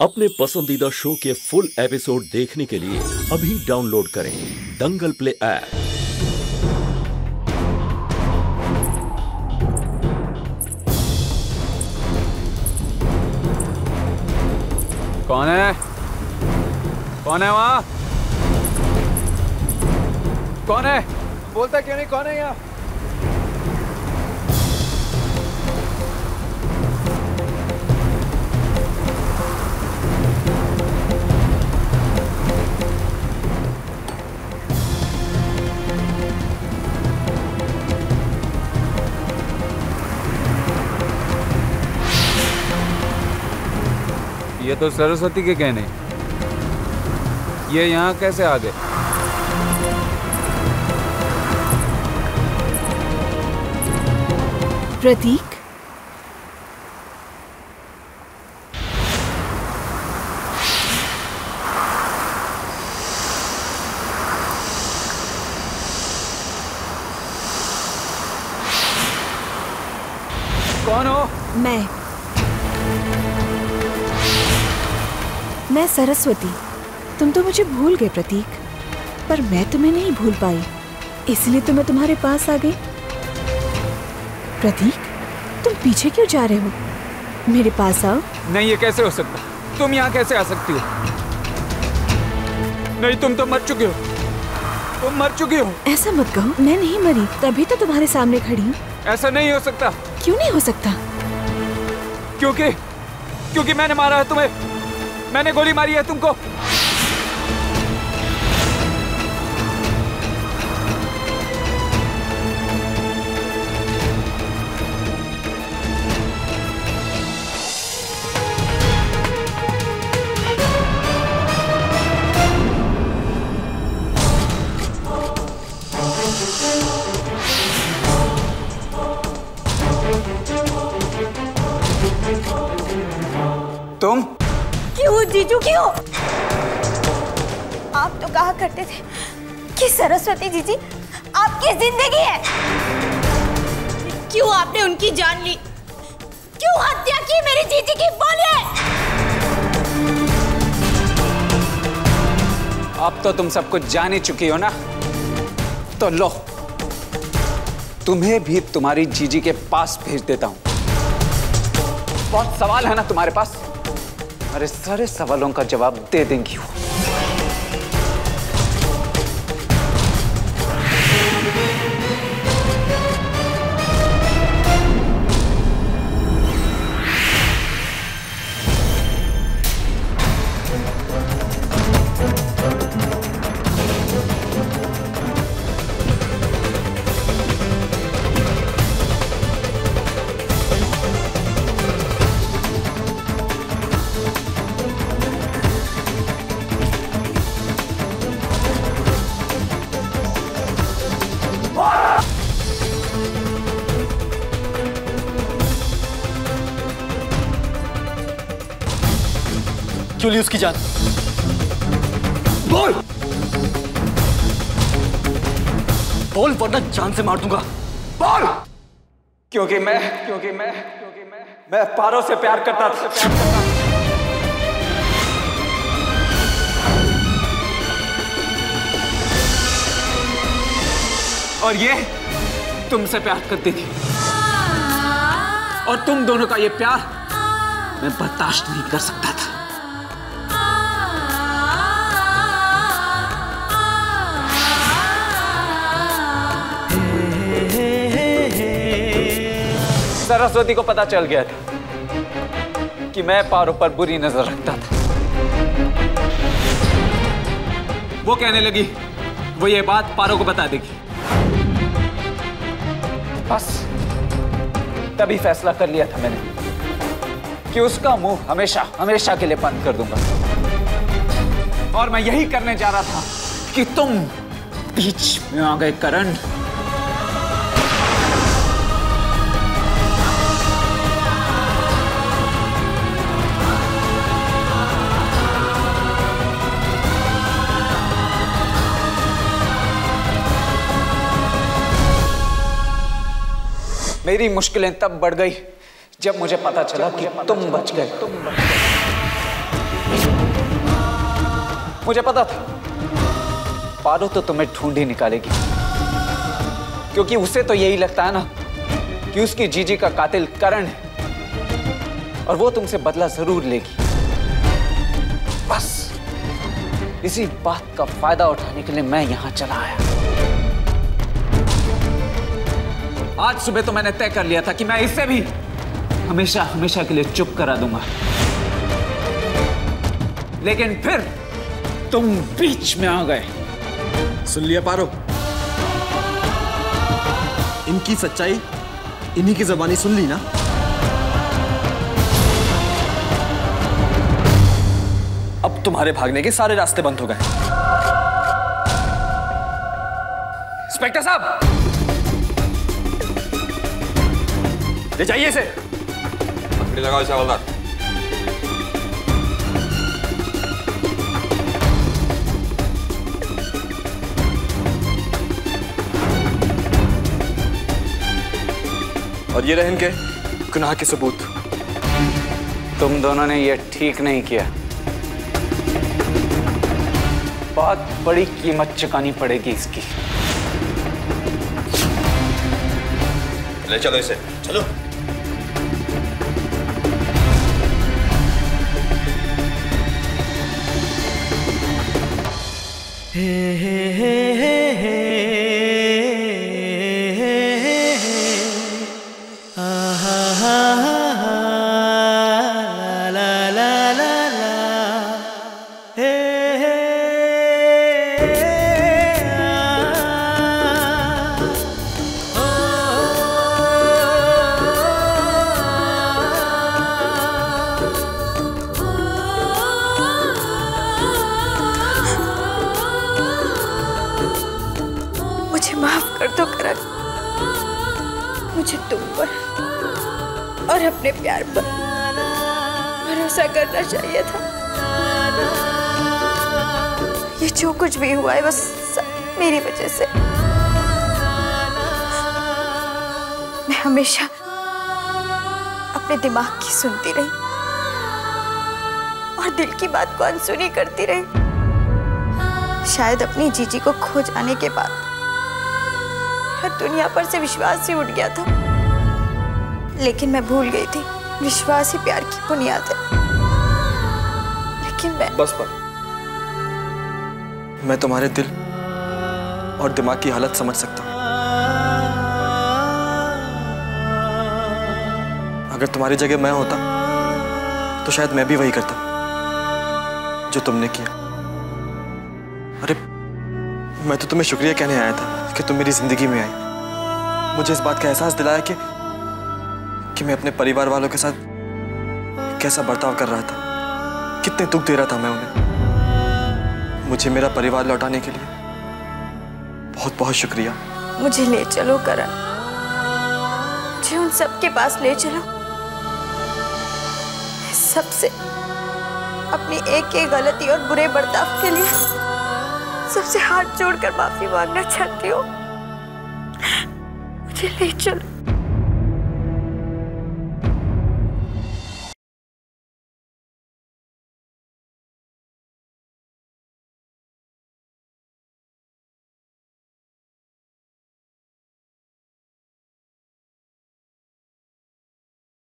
अपने पसंदीदा शो के फुल एपिसोड देखने के लिए अभी डाउनलोड करें दंगल प्ले ऐप। कौन है? कौन है वहाँ? कौन है? बोलता क्यों नहीं, कौन है यहाँ? तो सरस्वती के कहने। ये यहाँ कैसे आ गए? प्रतीक? कौन हो? मैं। मैं सरस्वती। तुम तो मुझे भूल गए प्रतीक। पर मैं तुम्हें नहीं भूल पाई। इसलिए तो मैं तुम्हारे पास आ गई। प्रतीक तुम पीछे क्यों जा रहे हो? मेरे पास आओ। नहीं ये कैसे हो सकता? तुम यहाँ कैसे आ सकती हो? नहीं तुम तो मर चुके हो। तुम मर चुकी हो। ऐसा मत कहो मैं नहीं मरी। तभी तो तुम्हारे सामने खड़ी हूँ। ऐसा नहीं हो सकता। क्यों नहीं हो सकता? क्योंकि क्योंकि मैंने मारा है तुम्हें। मैंने गोली मारी है तुमको। तुम? क्यों जीजू? क्यों? आप तो कहा करते थे कि सरस्वती जीजी आपकी ज़िंदगी है। क्यों आपने उनकी जान ली? क्यों हत्या की मेरी जीजी की बोलिए अब तो तुम सब कुछ जान ही चुकी हो ना? तो लो, तुम्हें भी तुम्हारी जीजी के पास भेज देता हूँ। बहुत सवाल है ना तुम्हारे पास? अरे सारे सवालों का जवाब दे देंगी वो। क्यों ली उसकी जान। बोल। बोल वरना जान से मार दूँगा। बोल। क्योंकि मैं क्योंकि मैं क्योंकि मैं मैं पारो से प्यार करता था प्यार करता था। और ये तुमसे प्यार करती थी। और तुम दोनों का ये प्यार मैं बर्दाश्त नहीं कर सकता था। सरस्वती को पता चल गया था कि मैं पारो पर बुरी नज़र रखता था। वो कहने लगी, वो ये बात पारो को बता देगी। बस, तभी फैसला कर लिया था मैंने कि उसका मुँह हमेशा हमेशा के लिए बंद कर दूँगा। और मैं यही करने जा रहा था कि तुम बीच में आ गए करण। मेरी मुश्किलें तब बढ़ गई जब मुझे पता चला कि तुम बच गए। तुम मुझे पता था पारो तो तुम्हें ढूंढ ही निकालेगी। क्योंकि उसे तो यही लगता है ना कि उसकी जीजी का कातिल करण है और वो तुमसे बदला ज़रूर लेगी। बस, इसी बात का फ़ायदा उठाने के लिए मैं यहाँ चला आया। आज सुबह तो मैंने तय कर लिया था कि मैं इसे भी हमेशा हमेशा के लिए चुप करा दूँगा। लेकिन फिर तुम बीच में आ गए। सुन लिया पारो। इनकी सच्चाई इन्हीं की जबानी सुन ली ना? अब तुम्हारे भागने के सारे रास्ते बंद हो गए। इंस्पेक्टर साहब! ले जाइए इसे। पकड़ी लगाओ इसे हवलदार। और ये रहे इनके गुनाह के सबूत। तुम दोनों ने यह ठीक नहीं किया। बहुत बड़ी कीमत चुकानी पड़ेगी इसकी। ले चलो इसे चलो। मुझे माफ़ कर मुझे तुम पर और अपने प्यार पर भरोसा करना चाहिए था। ये जो कुछ भी हुआ है, बस सब मेरी वजह से। मैं हमेशा अपने दिमाग की सुनती रही और दिल की बात को अनसुनी करती रही। शायद अपनी जीजी को खो जाने के बाद हर दुनिया पर से विश्वास ही उठ गया था। लेकिन मैं भूल गई थी, विश्वास ही प्यार की बुनियाद है। लेकिन मैं बस पर। मैं तुम्हारे दिल और दिमाग की हालत समझ सकता हूँ। अगर तुम्हारी जगह मैं होता तो शायद मैं भी वही करता, जो तुमने किया। अरे मैं तो तुम्हें शुक्रिया कहने आया था कि तुम मेरी ज़िंदगी में आई। मुझे इस बात का एहसास दिलाया कि कि मैं अपने परिवार वालों के साथ कैसा बर्ताव कर रहा था। कितने दुख दे रहा था मैं उन्हें। मुझे मेरा परिवार लौटाने के लिए बहुत बहुत शुक्रिया। मुझे ले चलो करण। मुझे उन सबके पास ले चलो। सबसे अपनी एक एक गलती और बुरे बर्ताव के लिए सबसे हाथ जोड़कर माफ़ी मांगना चाहती हूँ। मुझे ले चलो।